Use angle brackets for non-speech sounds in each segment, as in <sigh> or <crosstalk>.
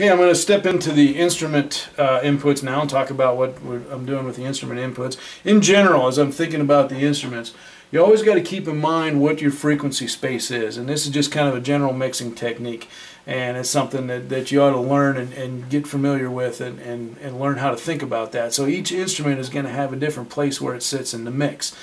Okay, I'm going to step into the instrument uh, inputs now and talk about what I'm doing with the instrument inputs. In general, as I'm thinking about the instruments, you always got to keep in mind what your frequency space is. And this is just kind of a general mixing technique. And it's something that, that you ought to learn and, and get familiar with and, and, and learn how to think about that. So each instrument is going to have a different place where it sits in the mix.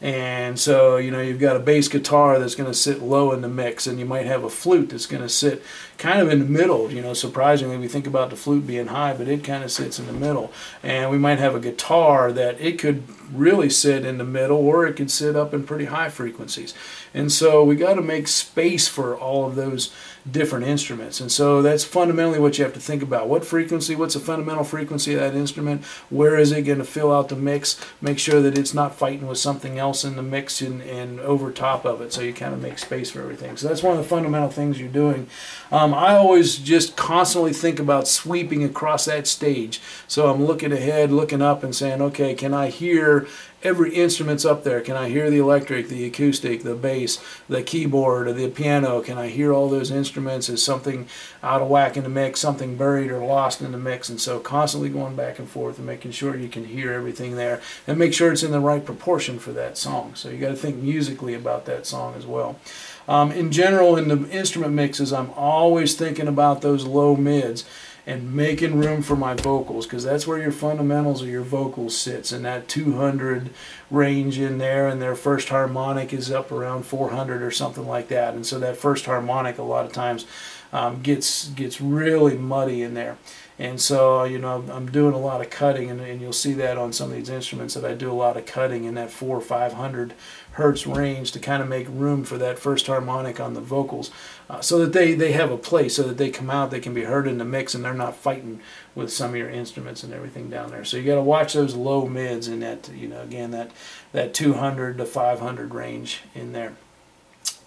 And so, you know, you've got a bass guitar that's going to sit low in the mix, and you might have a flute that's going to sit kind of in the middle. You know, surprisingly, we think about the flute being high, but it kind of sits in the middle. And we might have a guitar that it could really sit in the middle, or it could sit up in pretty high frequencies. And so we got to make space for all of those different instruments. And so that's fundamentally what you have to think about. What frequency, what's the fundamental frequency of that instrument? Where is it going to fill out the mix? Make sure that it's not fighting with something else in the mix and, and over top of it so you kind of make space for everything. So that's one of the fundamental things you're doing. Um, I always just constantly think about sweeping across that stage. So I'm looking ahead, looking up and saying, okay, can I hear every instrument's up there. Can I hear the electric, the acoustic, the bass, the keyboard, the piano? Can I hear all those instruments? Is something out of whack in the mix, something buried or lost in the mix? And so constantly going back and forth and making sure you can hear everything there and make sure it's in the right proportion for that song. So you got to think musically about that song as well. Um, in general, in the instrument mixes, I'm always thinking about those low mids and making room for my vocals because that's where your fundamentals of your vocals sits in that 200 range in there and their first harmonic is up around 400 or something like that and so that first harmonic a lot of times um, gets gets really muddy in there and so you know I'm doing a lot of cutting and, and you'll see that on some of these instruments that I do a lot of cutting in that four or five hundred hertz range to kind of make room for that first harmonic on the vocals uh, so that they, they have a place so that they come out, they can be heard in the mix and they're not fighting with some of your instruments and everything down there. So you got to watch those low mids in that, you know, again, that, that 200 to 500 range in there.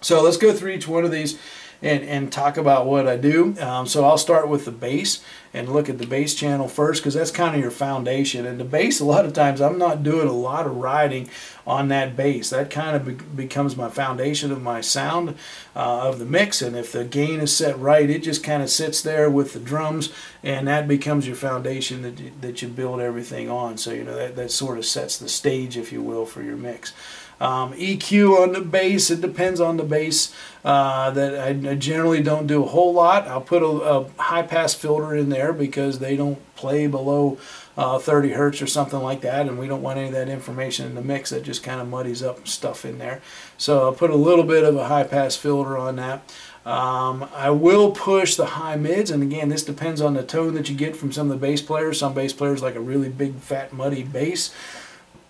So let's go through each one of these and, and talk about what I do. Um, so I'll start with the bass and look at the bass channel first because that's kind of your foundation. And the bass, a lot of times, I'm not doing a lot of riding on that bass. That kind of be becomes my foundation of my sound uh, of the mix. And if the gain is set right, it just kind of sits there with the drums and that becomes your foundation that you, that you build everything on. So, you know, that, that sort of sets the stage, if you will, for your mix. Um, EQ on the bass, it depends on the bass. Uh, that I, I, generally don't do a whole lot. I'll put a, a, high pass filter in there because they don't play below uh, 30 hertz or something like that, and we don't want any of that information in the mix that just kind of muddies up stuff in there. So I'll put a little bit of a high pass filter on that. Um, I will push the high mids, and again, this depends on the tone that you get from some of the bass players. Some bass players like a really big, fat, muddy bass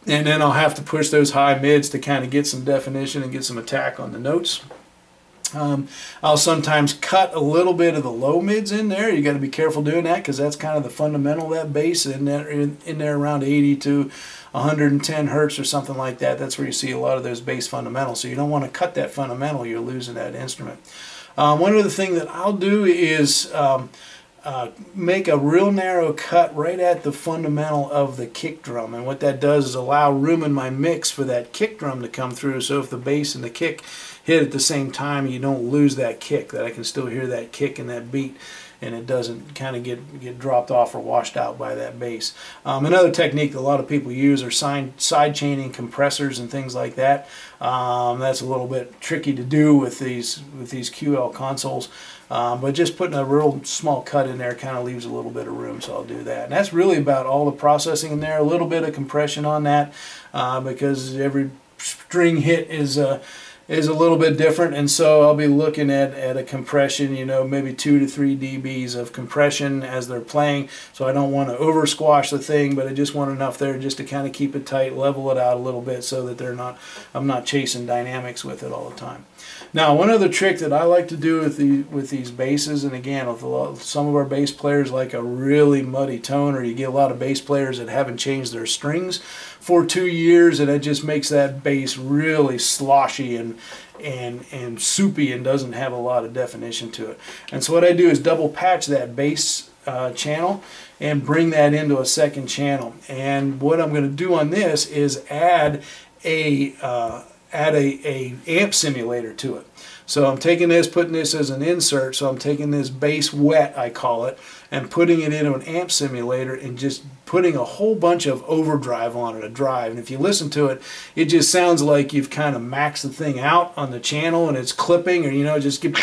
and then I'll have to push those high mids to kind of get some definition and get some attack on the notes. Um, I'll sometimes cut a little bit of the low mids in there. You got to be careful doing that because that's kind of the fundamental of that bass in there, in, in, there around 80 to 110 hertz or something like that. That's where you see a lot of those bass fundamentals. So you don't want to cut that fundamental. You're losing that instrument. Um, one other thing that I'll do is um, uh, make a real narrow cut right at the fundamental of the kick drum and what that does is allow room in my mix for that kick drum to come through so if the bass and the kick hit at the same time you don't lose that kick that I can still hear that kick and that beat and it doesn't kind of get get dropped off or washed out by that bass. Um, another technique that a lot of people use are side, side chaining compressors and things like that. Um, that's a little bit tricky to do with these with these QL consoles. Um, but just putting a real small cut in there kind of leaves a little bit of room, so I'll do that. And that's really about all the processing in there. A little bit of compression on that uh, because every string hit is uh, is a little bit different and so I'll be looking at, at a compression you know maybe 2 to 3 dBs of compression as they're playing. So I don't want to over squash the thing but I just want enough there just to kind of keep it tight level it out a little bit so that they're not I'm not chasing dynamics with it all the time. Now one other trick that I like to do with the with these basses and again lot, some of our bass players like a really muddy tone or you get a lot of bass players that haven't changed their strings for two years and it just makes that bass really sloshy and and and soupy and doesn't have a lot of definition to it. And so what I do is double patch that bass uh, channel and bring that into a second channel. And what I'm going to do on this is add a uh, add a, a amp simulator to it. So I'm taking this, putting this as an insert. So I'm taking this bass wet, I call it, and putting it into an amp simulator and just putting a whole bunch of overdrive on it, a drive. And if you listen to it, it just sounds like you've kind of maxed the thing out on the channel and it's clipping or, you know, just, get,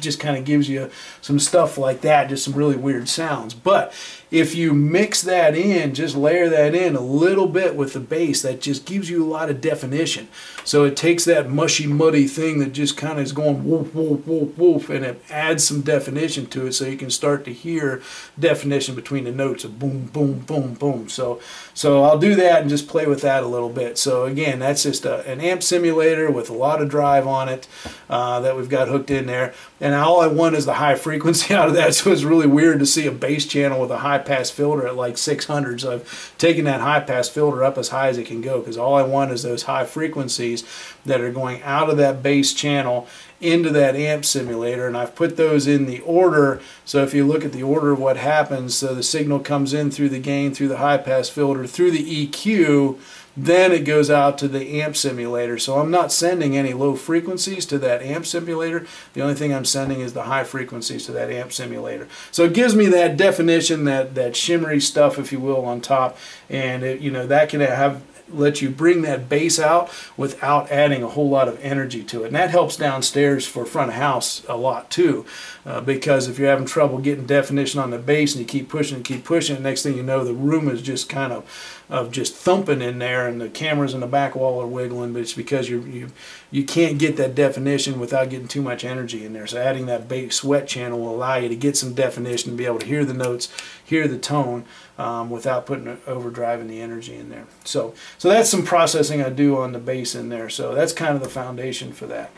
just kind of gives you some stuff like that, just some really weird sounds. But if you mix that in, just layer that in a little bit with the bass, that just gives you a lot of definition. So it takes that mushy, muddy thing that just kind of is going woof, woof, woof, woof, and it adds some definition to it so you can start to hear definition between the notes of boom, boom, boom, boom. So, so I'll do that and just play with that a little bit. So again, that's just a, an amp simulator with a lot of drive on it uh, that we've got hooked in there. And all I want is the high <laughs> frequency out of that. So it's really weird to see a bass channel with a high pass filter at like 600. So I've taken that high pass filter up as high as it can go because all I want is those high frequencies that are going out of that bass channel into that amp simulator and I've put those in the order so if you look at the order of what happens so the signal comes in through the gain through the high pass filter through the EQ then it goes out to the amp simulator. So I'm not sending any low frequencies to that amp simulator. The only thing I'm sending is the high frequencies to that amp simulator. So it gives me that definition that that shimmery stuff if you will on top. And it, you know that can have let you bring that bass out without adding a whole lot of energy to it. And that helps downstairs for front of house a lot too. Uh, because if you're having trouble getting definition on the bass and you keep pushing and keep pushing, next thing you know the room is just kind of of just thumping in there and the cameras in the back wall are wiggling, but it's because you you you can't get that definition without getting too much energy in there. So adding that bass sweat channel will allow you to get some definition and be able to hear the notes, hear the tone um, without putting overdriving the energy in there. So so that's some processing I do on the bass in there. So that's kind of the foundation for that.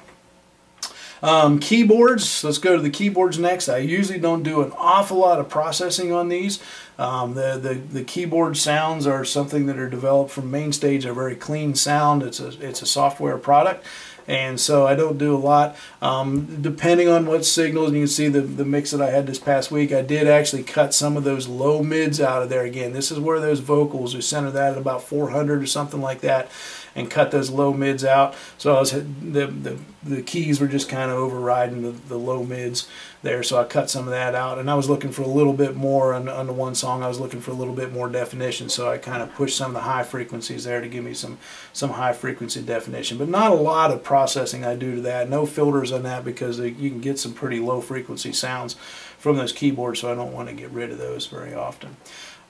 Um, keyboards, let's go to the keyboards next. I usually don't do an awful lot of processing on these. Um, the, the, the keyboard sounds are something that are developed from MainStage, a very clean sound. It's a, it's a software product and so I don't do a lot. Um, depending on what signals, you can see the, the mix that I had this past week, I did actually cut some of those low mids out of there again. This is where those vocals, we centered that at about 400 or something like that and cut those low mids out. So I was the the, the keys were just kind of overriding the, the low mids there. So I cut some of that out, and I was looking for a little bit more on, on the one song. I was looking for a little bit more definition, so I kind of pushed some of the high frequencies there to give me some some high frequency definition. But not a lot of processing I do to that. No filters on that because they, you can get some pretty low frequency sounds from those keyboards, so I don't want to get rid of those very often.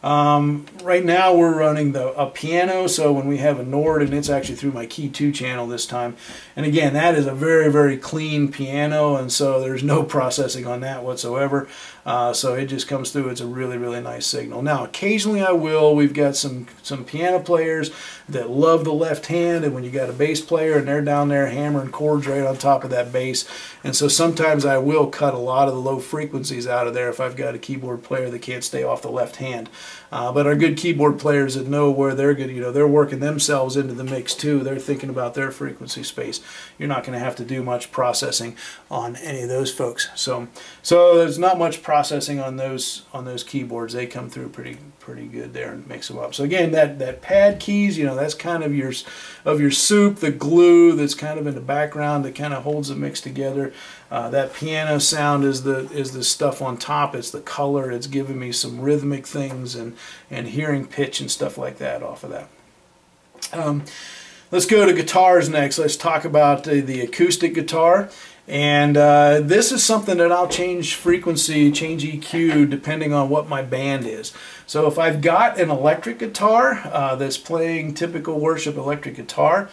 Um, right now we're running the a piano, so when we have a Nord, and it's actually through my Key 2 channel this time. And again, that is a very, very clean piano, and so there's no <laughs> processing on that whatsoever. Uh, so it just comes through. It's a really, really nice signal. Now, occasionally I will. We've got some, some piano players that love the left hand, and when you got a bass player and they're down there hammering chords right on top of that bass. And so sometimes I will cut a lot of the low frequencies out of there if I've got a keyboard player that can't stay off the left hand. Uh, but our good keyboard players that know where they're good, you know, they're working themselves into the mix too. They're thinking about their frequency space. You're not going to have to do much processing on any of those folks. So, so there's not much processing on those on those keyboards. They come through pretty pretty good there and mix them up. So again, that that pad keys, you know, that's kind of your of your soup, the glue that's kind of in the background that kind of holds the mix together. Uh, that piano sound is the is the stuff on top. It's the color. It's giving me some rhythmic things and and hearing pitch and stuff like that off of that. Um, let's go to guitars next. Let's talk about the, the acoustic guitar. And uh, this is something that I'll change frequency, change EQ, depending on what my band is. So if I've got an electric guitar uh, that's playing typical worship electric guitar,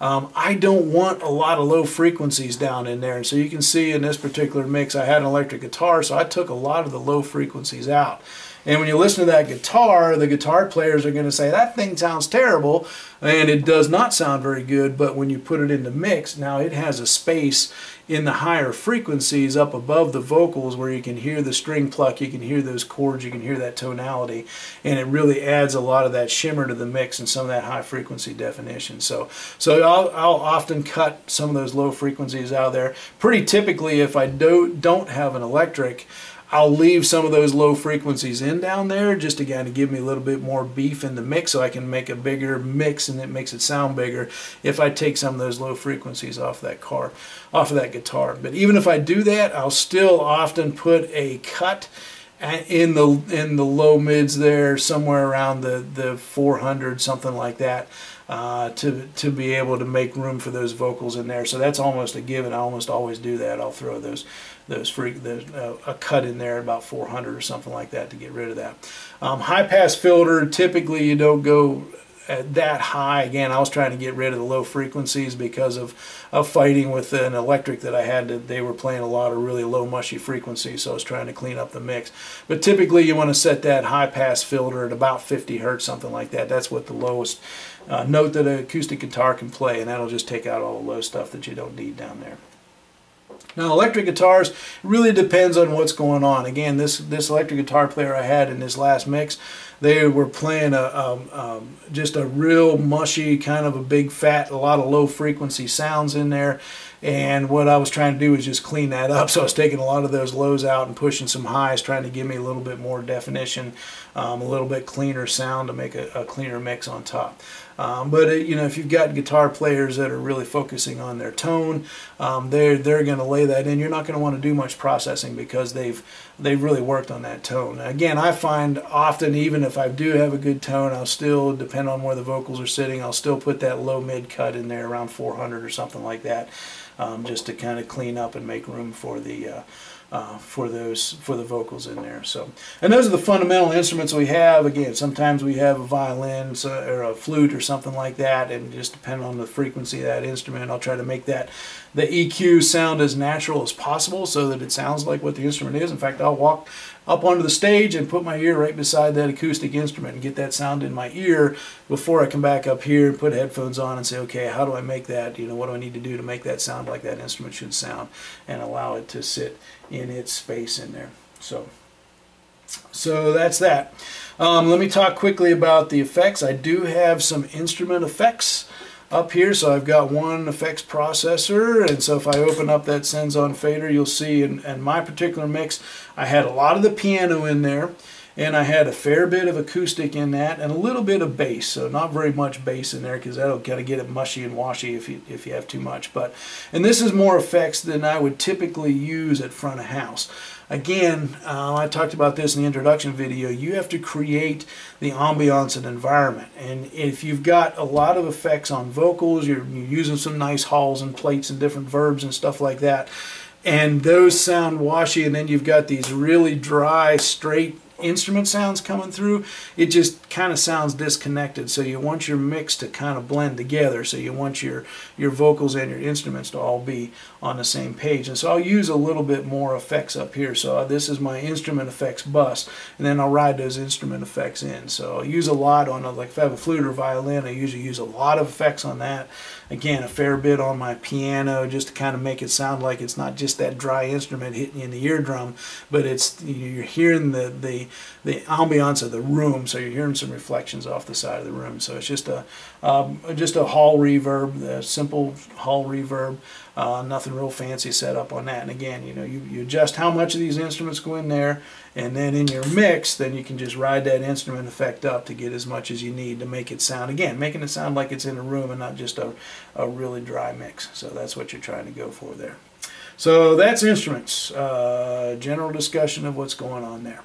um, I don't want a lot of low frequencies down in there. And so you can see in this particular mix, I had an electric guitar, so I took a lot of the low frequencies out. And when you listen to that guitar, the guitar players are going to say, that thing sounds terrible, and it does not sound very good, but when you put it in the mix, now it has a space in the higher frequencies up above the vocals where you can hear the string pluck, you can hear those chords, you can hear that tonality, and it really adds a lot of that shimmer to the mix and some of that high frequency definition. So, so I'll, I'll often cut some of those low frequencies out there. Pretty typically, if I do, don't have an electric, I'll leave some of those low frequencies in down there just again to kind of give me a little bit more beef in the mix so I can make a bigger mix and it makes it sound bigger if I take some of those low frequencies off that car, off of that guitar. But even if I do that, I'll still often put a cut in the in the low mids there somewhere around the the 400 something like that uh, to to be able to make room for those vocals in there. So that's almost a given. I almost always do that. I'll throw those those free those, uh, a cut in there about 400 or something like that to get rid of that. Um, high pass filter typically you don't go that high. Again, I was trying to get rid of the low frequencies because of, of fighting with an electric that I had. To, they were playing a lot of really low mushy frequencies, so I was trying to clean up the mix. But typically you want to set that high pass filter at about 50 hertz, something like that. That's what the lowest uh, note that an acoustic guitar can play, and that'll just take out all the low stuff that you don't need down there. Now electric guitars really depends on what's going on. Again, this this electric guitar player I had in this last mix, they were playing a um, um, just a real mushy kind of a big fat, a lot of low frequency sounds in there. And what I was trying to do was just clean that up. <laughs> So I was taking a lot of those lows out and pushing some highs, trying to give me a little bit more definition, um, a little bit cleaner sound to make a, a cleaner mix on top. Um, but it, uh, you know, if you've got guitar players that are really focusing on their tone, um, they're they're going to lay that in. You're not going to want to do much processing because they've they've really worked on that tone. Again, I find often even if I do have a good tone, I'll still depend on where the vocals are sitting. I'll still put that low mid cut in there around 400 or something like that, um, just to kind of clean up and make room for the uh, uh, for those for the vocals in there. So, and those are the fundamental instruments we have. Again, sometimes we have a violin so, or a flute or something like that, and just depending on the frequency of that instrument, I'll try to make that the EQ sound as natural as possible so that it sounds like what the instrument is. In fact, I'll walk up onto the stage and put my ear right beside that acoustic instrument and get that sound in my ear before I come back up here and put headphones on and say, okay, how do I make that? You know, what do I need to do to make that sound like that instrument should sound and allow it to sit in its space in there. So, so that's that. Um, let me talk quickly about the effects. I do have some instrument effects up here. So I've got one effects processor, and so if I open up that Sends on fader, you'll see in, in my particular mix, I had a lot of the piano in there, and I had a fair bit of acoustic in that, and a little bit of bass. So not very much bass in there because that'll kind of get it mushy and washy if you if you have too much. But and this is more effects than I would typically use at front of house again, uh, I talked about this in the introduction video, you have to create the ambiance and environment. And if you've got a lot of effects on vocals, you're, you're using some nice halls and plates and different verbs and stuff like that, and those sound washy, and then you've got these really dry, straight instrument sounds coming through, it just kind of sounds disconnected. So you want your mix to kind of blend together. So you want your, your vocals and your instruments to all be on the same page. And so I'll use a little bit more effects up here. So uh, this is my instrument effects bus, and then I'll ride those instrument effects in. So I'll use a lot on, a, like if I have a flute or violin, I usually use a lot of effects on that. Again, a fair bit on my piano just to kind of make it sound like it's not just that dry instrument hitting you in the eardrum, but it's you're hearing the, the, the ambiance of the room. So you're hearing some reflections off the side of the room. So it's just a um, just a hall reverb, a simple hall reverb. Uh, nothing real fancy set up on that. And again, you know, you, you adjust how much of these instruments go in there, and then in your mix, then you can just ride that instrument effect up to get as much as you need to make it sound. Again, making it sound like it's in a room and not just a, a really dry mix. So that's what you're trying to go for there. So that's instruments. Uh, general discussion of what's going on there.